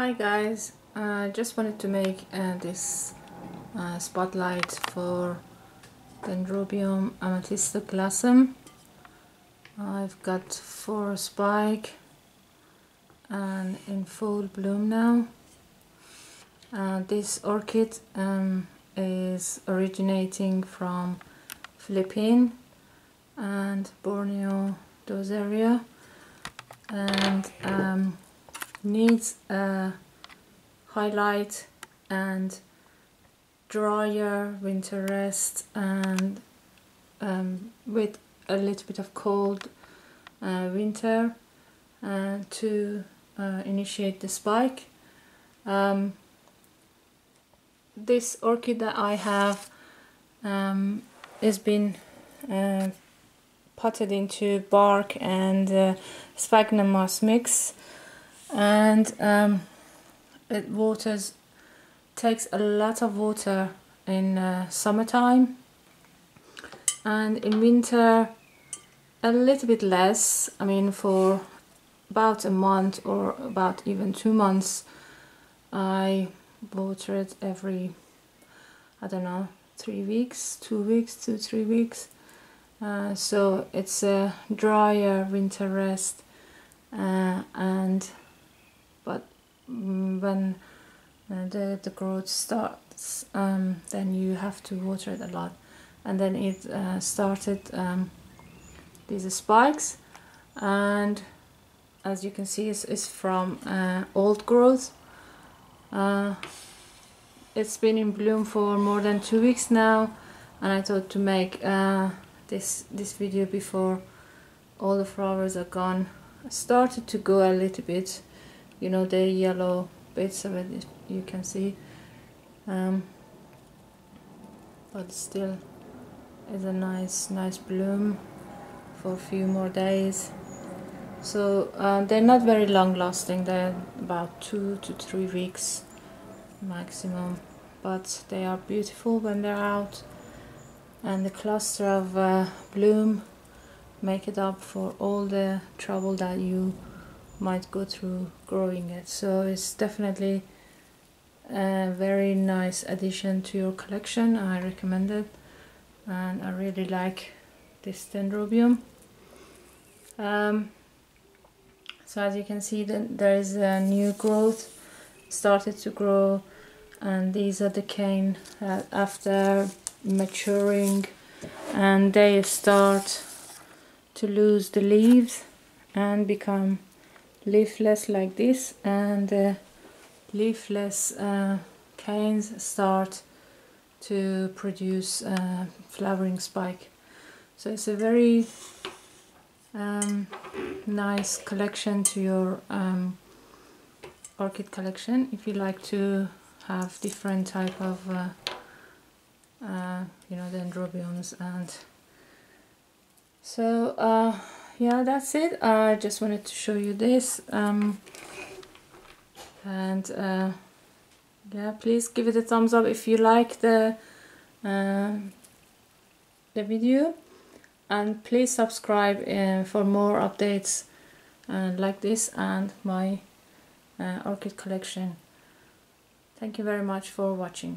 Hi guys, I uh, just wanted to make uh, this uh, spotlight for Dendrobium amethystoglossum. I've got four spike and in full bloom now. Uh, this orchid um, is originating from Philippines and Borneo, those area and um, needs a highlight and drier winter rest and um, with a little bit of cold uh, winter uh, to uh, initiate the spike. Um, this orchid that I have um, has been uh, potted into bark and uh, sphagnum moss mix and um, it waters takes a lot of water in uh, summertime. And in winter a little bit less. I mean for about a month or about even two months I water it every I don't know three weeks two weeks two three weeks. Uh, so it's a drier winter rest uh, and when uh, the, the growth starts um, then you have to water it a lot. And then it uh, started um, these spikes. And as you can see it's, it's from uh, old growth. Uh, it's been in bloom for more than two weeks now. And I thought to make uh, this this video before all the flowers are gone. I started to go a little bit you know the yellow bits of it you can see. Um, but still is a nice nice bloom for a few more days. So uh, they're not very long lasting they're about two to three weeks maximum. But they are beautiful when they're out. And the cluster of uh, bloom make it up for all the trouble that you might go through growing it. So it's definitely a very nice addition to your collection. I recommend it. And I really like this dendrobium. Um, so as you can see there is a new growth started to grow. And these are the cane uh, after maturing. And they start to lose the leaves and become leafless like this and the leafless uh, canes start to produce uh, flowering spike. So it's a very um, nice collection to your um, orchid collection if you like to have different type of uh, uh, you know dendrobiums and so uh, yeah that's it. I just wanted to show you this um, and uh, yeah please give it a thumbs up if you like the uh, the video. And please subscribe uh, for more updates uh, like this and my uh, orchid collection. Thank you very much for watching